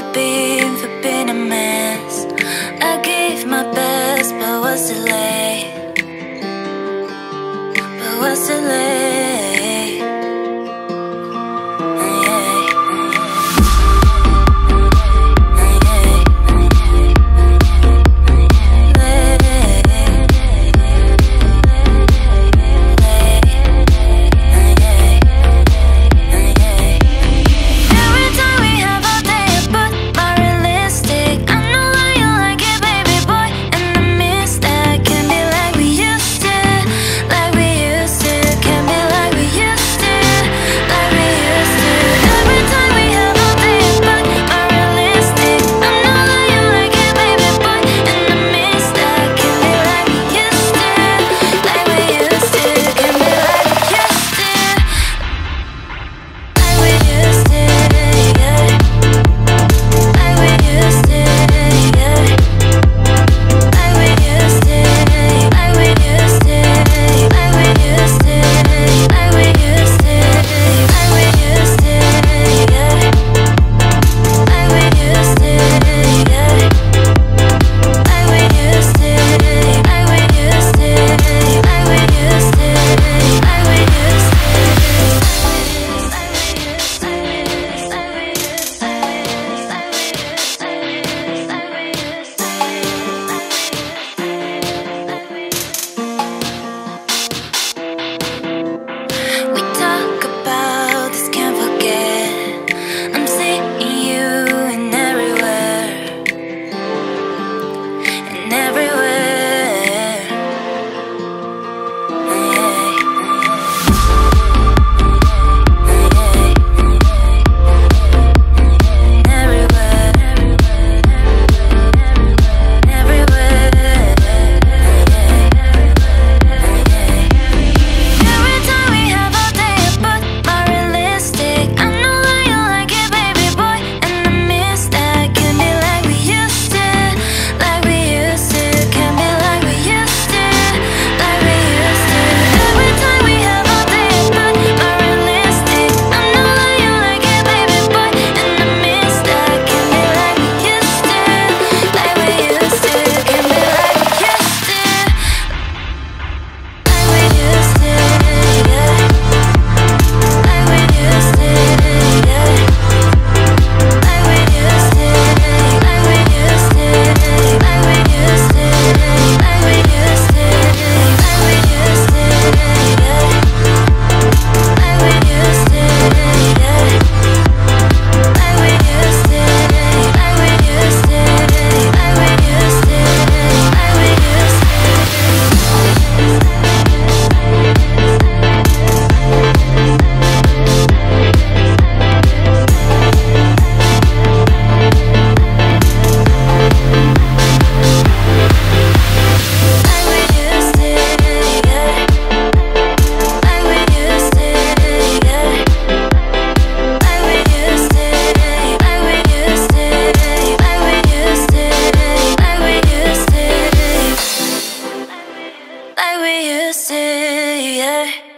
for being, for being a mess I gave my best, but was it late? But was it late? yeah.